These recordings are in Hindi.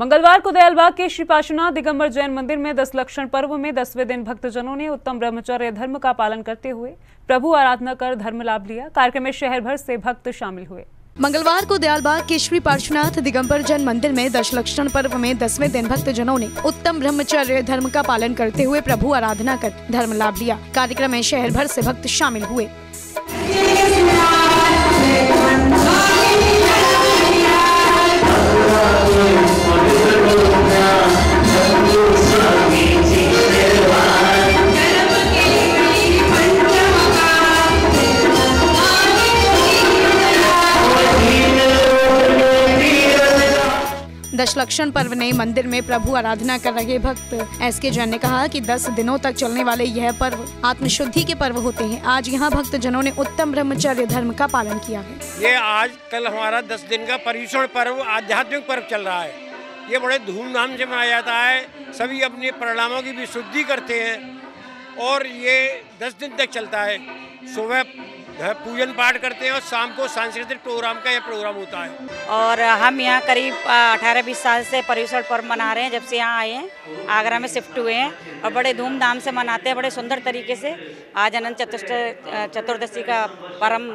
मंगलवार को दयालबाग के श्री पाशुनाथ दिगंबर जैन मंदिर में दस लक्षण पर्व में दसवें दिन भक्तजनों ने उत्तम ब्रह्मचर्य धर्म का पालन करते हुए प्रभु आराधना कर धर्म लाभ लिया। कार्यक्रम में शहर भर से भक्त शामिल हुए। मंगलवार को दयालबाग के श्री पार्श्वनाथ दिगंबर जैन मंदिर में दशलक्षण पर्व में दसवें दिन भक्त जनों ने उत्तम ब्रह्मचर्य धर्म का पालन करते हुए प्रभु आराधना कर धर्म लाभ लिया। कार्यक्रम में शहर भर से भक्त शामिल हुए। दशलक्षण पर्व ने मंदिर में प्रभु आराधना कर रहे भक्त। एस के जैन ने कहा कि 10 दिनों तक चलने वाले यह पर्व आत्मशुद्धि के पर्व होते हैं। आज यहाँ भक्त जनों ने उत्तम ब्रह्मचर्य धर्म का पालन किया है। ये आज कल हमारा दस दिन का पर्यूषण पर्व, आध्यात्मिक पर्व चल रहा है। ये बड़े धूमधाम से मनाया जाता है। सभी अपने परिणामों की भी शुद्धि करते हैं। और ये दस दिन तक चलता है। सुबह पूजन पाठ करते हैं और शाम को सांस्कृतिक प्रोग्राम का यह प्रोग्राम होता है। और हम यहाँ करीब अठारह बीस साल से पर्यूषण पर्व मना रहे हैं, जब से यहाँ आए हैं, आगरा में शिफ्ट हुए हैं और बड़े धूमधाम से मनाते हैं, बड़े सुंदर तरीके से। आज अनंत चतुष्ट चतुर्दशी का परम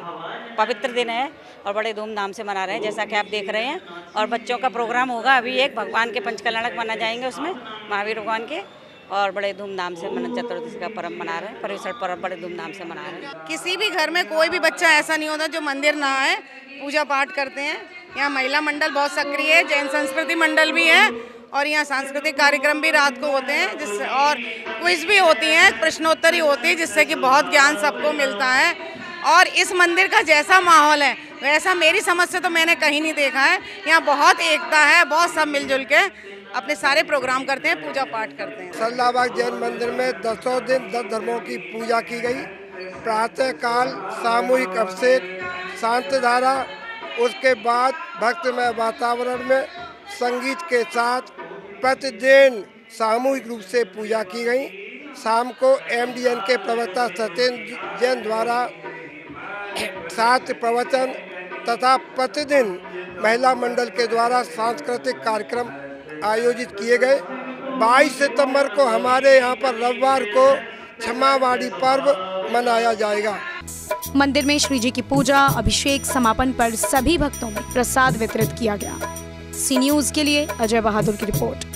पवित्र दिन है और बड़े धूमधाम से मना रहे हैं, जैसा कि आप देख रहे हैं। और बच्चों का प्रोग्राम होगा, अभी एक भगवान के पंचकल्याणक मना जाएँगे उसमें, महावीर भगवान के। और बड़े धूमधाम से मन चतुर्दशी का पर्व मना रहे हैं, परिसर पर्व बड़े धूमधाम से मना रहे हैं। किसी भी घर में कोई भी बच्चा ऐसा नहीं होता जो मंदिर ना आए पूजा पाठ करते हैं। यहाँ महिला मंडल बहुत सक्रिय है, जैन संस्कृति मंडल भी है, और यहाँ सांस्कृतिक कार्यक्रम भी रात को होते हैं जिससे और क्विज भी होती हैं, प्रश्नोत्तरी होती है, जिससे कि बहुत ज्ञान सबको मिलता है। और इस मंदिर का जैसा माहौल है वैसा मेरी समझ से तो मैंने कहीं नहीं देखा है। यहाँ बहुत एकता है, बहुत सब मिलजुल के अपने सारे प्रोग्राम करते हैं, पूजा पाठ करते हैं। सल्लाबाग जैन मंदिर में दसों दिन दस धर्मों की पूजा की गई। प्रातः काल, सामूहिक अभिषेक, शांत धारा, उसके बाद भक्तमय वातावरण में संगीत के साथ प्रतिदिन सामूहिक रूप से पूजा की गई। शाम को एमडीएन के प्रवक्ता सत्येंद्र जैन द्वारा सात प्रवचन तथा प्रतिदिन महिला मंडल के द्वारा सांस्कृतिक कार्यक्रम आयोजित किए गए। 22 सितंबर को हमारे यहाँ पर रविवार को क्षमावाड़ी पर्व मनाया जाएगा। मंदिर में श्री जी की पूजा, अभिषेक, समापन पर सभी भक्तों में प्रसाद वितरित किया गया। सी न्यूज़ के लिए अजय बहादुर की रिपोर्ट।